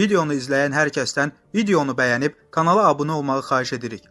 Videonu izləyən hər kəsdən videonu bəyənib kanala abunə olmağı xahiş edirik.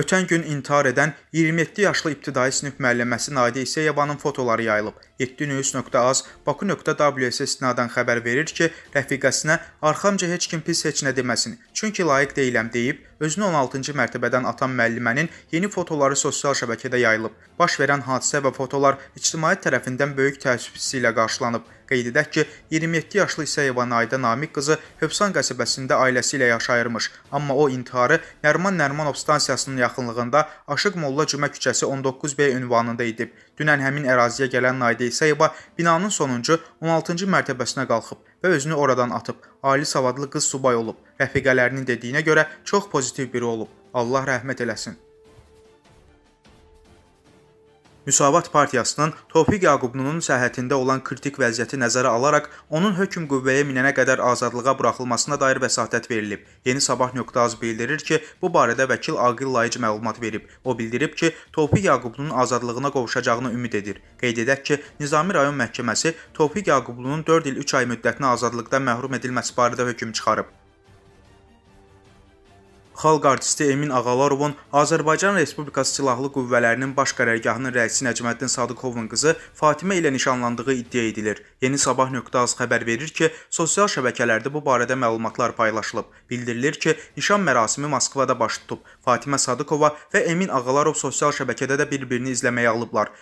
Ötən gün intihar edən 27 yaşlı ibtidai sinif müəlliməsi Nadiyə İseyevanın fotoları yayılıb. 7news.az baku.ws istinadən xəbər verir ki, rəfiqəsinə arxamca heç kim pis heç nə deməsin, çünki layiq deyiləm deyib, özünü 16-cı mərtəbədən atan müəllimənin yeni fotoları sosial şəbəkədə yayılıb. Baş verən hadisə və fotolar ictimaiyyət tərəfindən böyük təəssüf hissi ilə qarşılanıb. Qeyd edək ki, 27 yaşlı İsəyeva Naidə Namiq qızı Hövsan qəsəbəsində ailəsi ilə yaşayırmış, amma o intiharı Nərman Nərmanov stansiyasının yaxınlığında Aşıq Molla Cümə küçəsi 19B ünvanında edib. Dünən həmin əraziyə gələn Naidə İsəyeva binanın sonuncu 16-cı mərtəbəsinə qalxıb və özünü oradan atıb. Ali savadlı qız subay olub. Rəfiqələrinin dediyinə görə çox pozitiv biri olub. Allah rəhmət eləsin. Müsavat partiyasının Tofiq Yaqublunun səhhətində olan kritik vəziyyəti nəzərə alaraq onun hökm qüvvəyə minənə qədər azadlığa buraxılmasına dair vəsatət verilib. Yeni Sabah.az bildirir ki, bu barədə vəkil Aqil Layic məlumat verib. O bildirib ki, Tofiq Yaqublunun azadlığına qovuşacağını ümid edir. Qeyd edək ki, Nizami rayon məhkəməsi Tofiq Yaqublunun 4 il 3 ay müddətinə azadlıqdan məhrum edilməsi barədə hökm çıxarıb. Xalq artisti Emin Ağalarovun Azərbaycan Respublikası Silahlı Qüvvələrinin Baş Qərargahının rəisi Nəcməddin Sadıqovun qızı Fatimə ilə nişanlandığı iddia edilir. Yeni Sabah.az xəbər verir ki, sosial şəbəkələrdə bu barədə məlumatlar paylaşılıb. Bildirilir ki, nişan mərasimi Moskvada baş tutub. Fatimə Sadıqova və Emin Ağalarov sosial şəbəkədə də bir-birini izləməyə alıblar.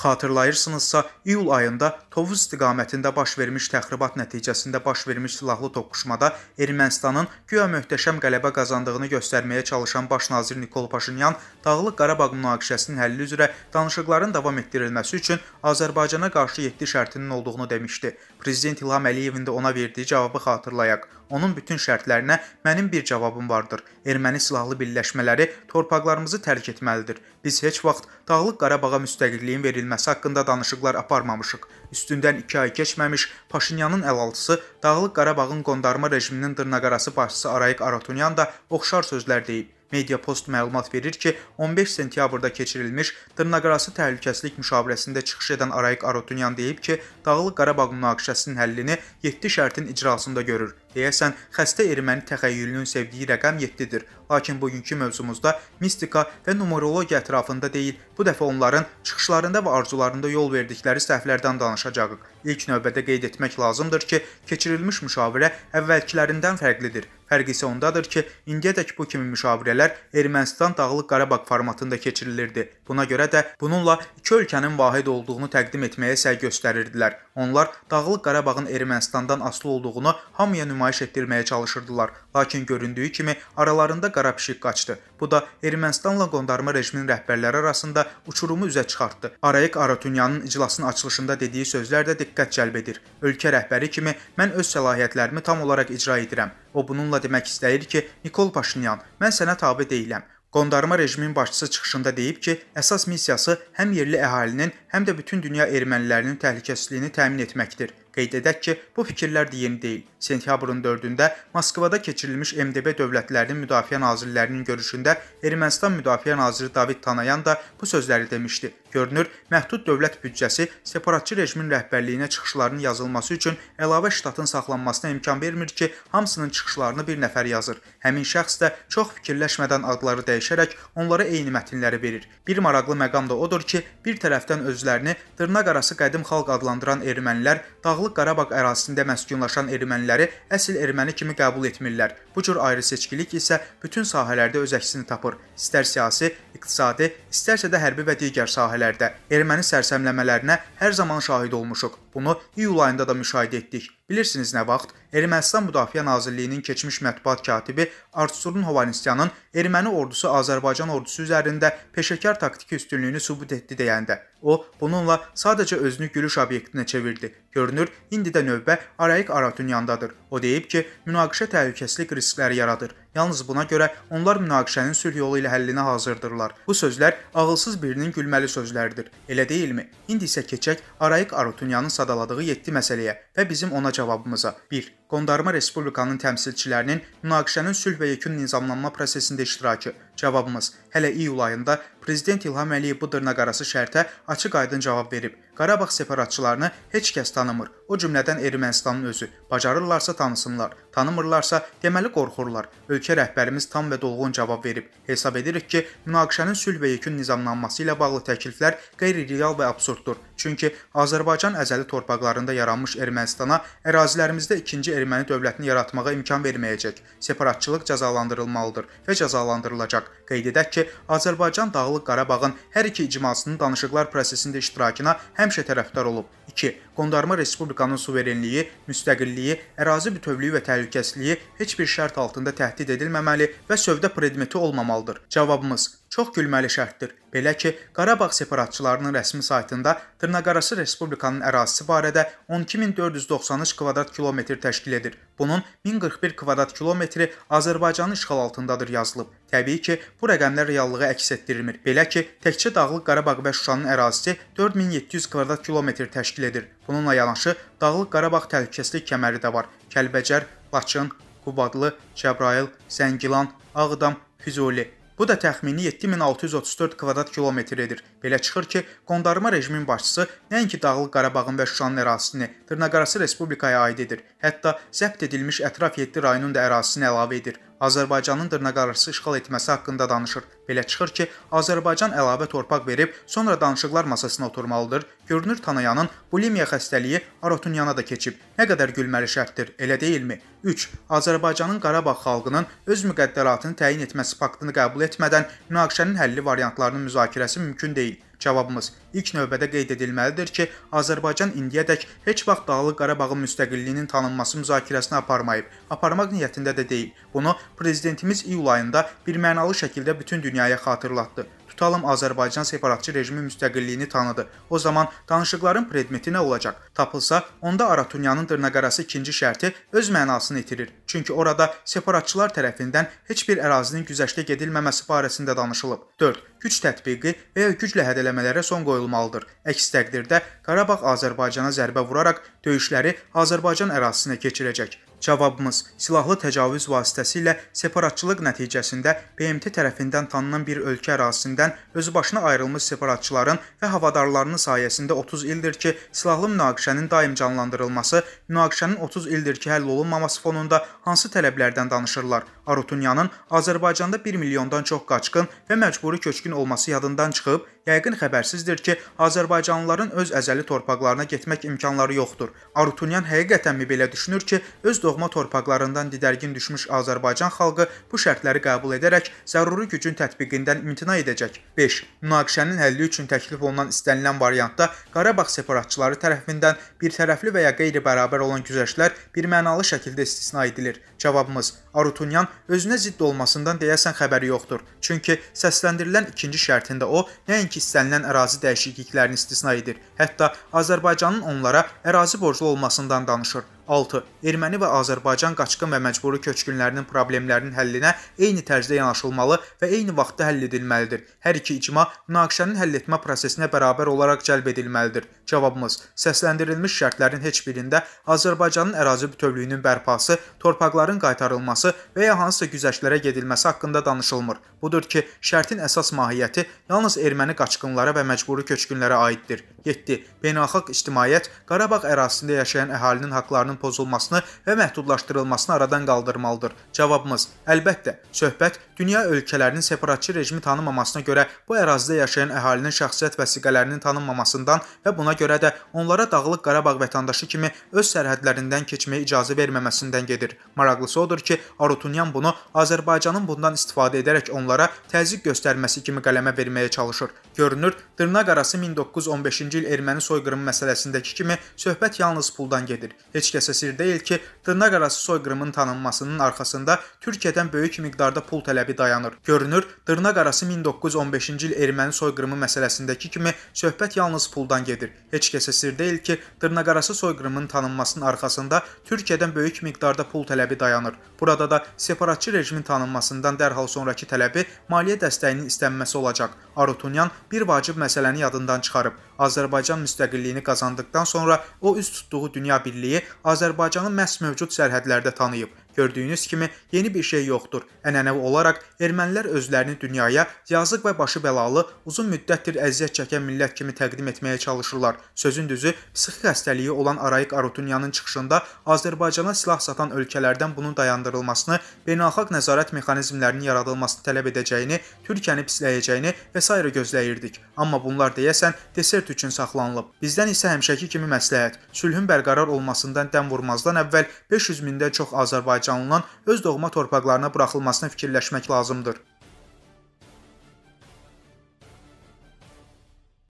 Xatırlayırsınızsa, iyul ayında Tovuz istiqamətində baş vermiş təxribat nəticəsində baş vermiş silahlı toqquşmada Ermənistanın güya möhtəşəm qələbə qazandığını göstərməyə çalışan baş nazir Nikol Paşinyan Dağlıq Qarabağ münaqişəsinin həlli üzrə danışıqların davam etdirilməsi üçün Azərbaycana qarşı 7 şərtinin olduğunu demişdi. Prezident İlham Əliyevin də ona verdiyi cavabı xatırlayaq. Onun bütün şərtlərinə mənim bir cavabım vardır. Erməni silahlı birləşmələri torpaqlarımızı tərk etməlidir. Biz heç vaxt Dağlıq Qarabağa müstəqilliyin verilməsi haqqında danışıqlar aparmamışıq. Üstündən 2 ay keçməmiş Paşinyanın əlaltısı Dağlıq Qarabağın qondarma rejiminin dırnaqarası başçısı Arayik Aratunyan da oxşar sözlər deyib. Mediapost məlumat verir ki, 15 sentyabrda keçirilmiş dırnaqarası təhlükəsizlik müşavirəsində çıxış edən Arayik Arotunyan deyib ki, Dağlıq Qarabağ münaqişəsinin həllini 7 şərtin icrasında görür. Deyəsən, xəstə erməni təxəyyülünün sevdiyi rəqəm 7-dir. Lakin bugünkü mövzumuzda mistika və numerologiya ətrafında deyil, bu dəfə onların çıxışlarında və arzularında yol verdikləri səhvlərdən danışacağıq. İlk növbədə qeyd etmək lazımdır ki, keçirilmiş müşavirə əvvəlkilərindən fərqlidir. Fərq isə ondadır ki, indiyədək bu kimi müşavirələr Ermənistan Dağlıq Qarabağ formatında keçirilirdi. Buna görə də bununla iki ölkənin vahid olduğunu təqdim etməyə səy göstərirdilər. Onlar Dağlıq Qarabağın Ermənistandan asılı olduğunu hamıya nümayiş etdirməyə çalışırdılar. Lakin göründüyü kimi aralarında qara pişik qaçdı. Bu da Ermənistanla qondarma rejimin rəhbərləri arasında uçurumu üzə çıxartdı. Arayik Aratunyanın iclasın açılışında dediyi sözlər də diqqət cəlb edir. Ölkə rəhbəri kimi mən öz səlahiyyətlərimi tam olaraq icra edirəm. O bununla demək istəyir ki, Nikol Paşinyan, mən sənə tabe deyiləm. Qondarma rejimin başçısı çıxışında deyib ki, əsas missiyası həm yerli əhalinin, həm də bütün dünya ermənilərinin təhlükəsizliyini təmin etməkdir. Qeyd edək ki, bu fikirlər də yeni deyil. Sentyabrın 4-də Moskvada keçirilmiş MDB dövlətlərinin müdafiə nazirlərinin görüşündə Ermənistan müdafiə naziri David Tanayan da bu sözləri demişdi. Görünür, məhdud dövlət büdcəsi separatçı rejimin rəhbərliyinə çıxışlarının yazılması üçün əlavə ştatın saxlanmasına imkan vermir ki, hamısının çıxışlarını bir nəfər yazır. Həmin şəxs də çox fikirləşmədən adları dəyişərək onlara eyni mətnləri verir. Bir maraqlı məqam da odur ki, bir tərəfdən özlərini dırnaqarası qədim xalq adlandıran ermənilər Dağlıq Qarabağ ərazisində məskunlaşan erməniləri əsl erməni kimi qəbul etmirlər. Bu cür ayrı-seçkilik isə bütün sahələrdə öz əksini tapır. İstər siyasi, iqtisadi, istərsə də hərbi və digər sahələrdə sahələrdə erməni sərsəmləmələrinə hər zaman şahid olmuşuq. Bunu iyul ayında da müşahidə etdik. Bilirsiniz nə vaxt? Ermənistan Müdafiə Nazirliyinin keçmiş mətbuat katibi Artsurun Hovanisyanın erməni ordusu Azərbaycan ordusu üzərində peşəkar taktiki üstünlüyünü sübut etdi deyəndə o bununla sadəcə özünü gülüş obyektinə çevirdi. Görünür, indi də növbə Arayik Aratunyandadır. O deyib ki, münaqişə təhlükəsizlik riskləri yaradır. Yalnız buna görə onlar münaqişənin sülh yolu ilə həllinə hazırdırlar. Bu sözlər ağılsız birinin gülməli sözləridir. Elə deyilmi? İndi isə keçək Arayik Aratunyanın sadaladığı 7 məsələyə və bizim ona cavabımıza. 1. Qondarma Respublikanın təmsilçilərinin münaqişənin sülh və yekun nizamlanma prosesində iştirakı. Cavabımız: Hələ iyul ayında prezident İlham Əliyev bu dırnaqarası şərtə açıq-aydın cavab verib. Qarabağ separatçılarını heç kəs tanımır. O cümlədən Ermənistanın özü. Bacarırlarsa tanısınlar, tanımırlarsa deməli qorxurlar. Ölkə rəhbərimiz tam və dolğun cavab verib. Hesab edirik ki, münaqişənin sülh və yekun nizamlanması ilə bağlı təkliflər qeyri-real və absurddur. Çünki Azərbaycan əzəli torpaqlarında yaranmış Ermənistana ərazilərimizdə ikinci erməni dövlətini yaratmağa imkan verməyəcək. Separatçılıq cəzalandırılmalıdır və cəzalandırılacaq. Qeyd edək ki, Azərbaycan Dağlıq Qarabağın hər iki icmasının danışıqlar prosesində iştirakına həmişə tərəfdar olub. 2. Qondarma Respublikanın suverenliyi, müstəqilliyi, ərazi bütövlüyü və təhlükəsizliyi heç bir şərt altında təhdid edilməməli və sövdə predmeti olmamalıdır. Cavabımız çox gülməli şərtdir. Belə ki, Qarabağ separatçılarının rəsmi saytında Dırnaqarası Respublikanın ərazisi barədə 12493 kvadrat kilometr təşkil edir. Bunun 1041 kvadrat kilometri Azərbaycanın işğal altındadır yazılıb. Təbii ki, bu rəqəmlər reallığı əks etdirmir. Belə ki, təkcə Dağlıq Qarabağ və Şuşanın ərazisi 4700 kvadrat kilometr təşkil edir. Bununla yanaşı Dağlıq Qarabağ təhlükəsizlik kəməri də var. Kəlbəcər, Laçın, Qubadlı, Cəbrayıl, Zəngilan, Ağdam, Füzuli Bu da təxmini 7634 kvadrat kilometr edir. Belə çıxır ki, qondarma rejimin başçısı nəinki Dağlıq Qarabağın və Şuşanın ərazisini Dırnaqarası Respublikaya aid edir, hətta zəbt edilmiş ətraf 7 rayonun da ərazisini əlavə edir. Azərbaycanın dırnaqarası işğal etməsi haqqında danışır. Belə çıxır ki, Azərbaycan əlavə torpaq verib, sonra danışıqlar masasına oturmalıdır. Görünür Tanayanın bulimiya xəstəliyi Arotunyana da keçib. Nə qədər gülməli şərtdir, elə deyilmi? 3. Azərbaycanın Qarabağ xalqının öz müqəddəratını təyin etməsi faktını qəbul etmədən münaqişənin həlli variantlarının müzakirəsi mümkün deyil. Cavabımız ilk növbədə qeyd edilməlidir ki, Azərbaycan indiyədək heç vaxt Dağlıq Qarabağın müstəqilliyinin tanınması müzakirəsini aparmayıb. Aparmaq niyyətində də deyil. Bunu prezidentimiz iyul ayında birmənalı şəkildə bütün dünyaya xatırlatdı. Tutalım Azərbaycan separatçı rejimi müstəqilliyini tanıdı. O zaman danışıqların predmeti nə olacaq? Tapılsa, onda Aratunyanın dırnaqarası ikinci şərti öz mənasını itirir. Çünki orada separatçılar tərəfindən heç bir ərazinin güzəştə gedilməməsi barəsində danışılıb. 4. Güc tətbiqi və ya güclə hədələmələrə son qoyulmalıdır. Əks təqdirdə Qarabağ Azərbaycana zərbə vuraraq döyüşləri Azərbaycan ərazisinə keçirəcək. Cavabımız silahlı təcavüz vasitəsilə separatçılıq nəticəsində BMT tərəfindən tanınan bir ölkə ərazisindən özbaşına ayrılmış separatçıların və havadarlarının sayəsində 30 ildir ki, silahlı münaqişənin daim canlandırılması, münaqişənin 30 ildir ki, həll olunmaması fonunda hansı tələblərdən danışırlar? Arutunyanın Azərbaycanda 1 milyondan çox qaçqın və məcburi köçkün olması yadından çıxıb, yəqin xəbərsizdir ki, Azərbaycanlıların öz əzəli torpaqlarına getmək imkanları yoxdur. Arutunyan həqiqətənmi belə düşünür ki, öz doğma torpaqlarından didərgin düşmüş Azərbaycan xalqı bu şərtləri qəbul edərək zəruri gücün tətbiqindən imtina edəcək. 5. Münaqişənin həlli üçün təklif olunan istənilən variantda Qarabağ separatçıları tərəfindən bir tərəfli və ya qeyri-bərabər olan güzəştlər birmənalı şəkildə istisna edilir. Cavabımız: Arutunyan özünə zidd olmasından deyəsən xəbəri yoxdur. Çünki səsləndirilən ikinci şərtində o nəinki istənilən ərazi dəyişikliklərini istisna edir, hətta Azərbaycanın onlara ərazi borclu olmasından danışır. 6. Erməni və Azərbaycan qaçqın və məcburi köçkünlərinin problemlərinin həllinə eyni tərzdə yanaşılmalı və eyni vaxtda həll edilməlidir. Hər iki icma münaqişənin həll etmə prosesinə bərabər olaraq cəlb edilməlidir. Cavabımız: Səsləndirilmiş şərtlərin heç birində Azərbaycanın ərazi bütövlüyünün bərpası, torpaqların qaytarılması və ya hansısa güzəştlərə gedilməsi haqqında danışılmır. Budur ki, şərtin əsas mahiyyəti yalnız erməni qaçqınlara və məcburi köçkünlərə aiddir. 7. Beynəlxalq ictimaiyyət Qarabağ ərazisində yaşayan əhalinin haqlarının pozulmasını və məhdudlaşdırılmasını aradan qaldırmalıdır. Cavabımız: Əlbəttə. Söhbət dünya ölkələrinin separatçı rejimi tanınmamasına görə bu ərazidə yaşayan əhalinin şəxsiyyət vəsiqələrinin tanınmamasından və buna görə də onlara Dağlıq Qarabağ vətəndaşı kimi öz sərhədlərindən keçməyə icazə verməməsindən gedir. Maraqlısı odur ki, Arutunyan bunu Azərbaycanın bundan istifadə edərək onlara təzyiq göstərməsi kimi qələmə verməyə çalışır. Görünür, dırnaqarası 1915-ci il erməni soyqırımı məsələsindəki kimi söhbət yalnız puldan gedir. Heç kəsə sir deyil ki, dırnaqarası soyqırımın tanınmasının arxasında Türkiyədən böyük miqdarda pul tələbi dayanır. Görünür, dırnaqarası 1915-ci il erməni soyqırımı məsələsindəki kimi söhbət yalnız puldan gedir. Heç kəsə sir deyil ki, dırnaqarası soyqırımın tanınmasının arxasında Türkiyədən böyük miqdarda pul tələbi dayanır. Burada da separatçı rejimin tanınmasından dərhal sonrakı tələbi maliyyə dəstəyinin istənməsi olacaq. Arutunyan bir vacib məsələni yadından çıxarıb. Azərbaycan müstəqilliyini qazandıqdan sonra o üz tutduğu dünya birliyi Azərbaycanı məhz mövcud sərhədlərdə tanıyıb. Gördüyünüz kimi yeni bir şey yoxdur. Ənənəvi olaraq ermənilər özlərini dünyaya yazıq və başı bəlalı, uzun müddətdir əziyyət çəkən millət kimi təqdim etməyə çalışırlar. Sözün düzü, psixi xəstəliyi olan Arayik Arutunyanın çıxışında Azərbaycana silah satan ölkələrdən bunun dayandırılmasını, beynəlxalq nəzarət mexanizmlərinin yaradılmasını tələb edəcəyini, Türkiyəni pisləyəcəyini və s. gözləyirdik. Amma bunlar deyəsən desert üçün saxlanılıb. Bizdən isə həmişəki kimi məsləhət, sülhün bərqərar olmasından dəm vurmazdan əvvəl 500 mindən çox Azərbaycan azərbaycanlıların öz doğma torpaqlarına buraxılmasını fikirləşmək lazımdır.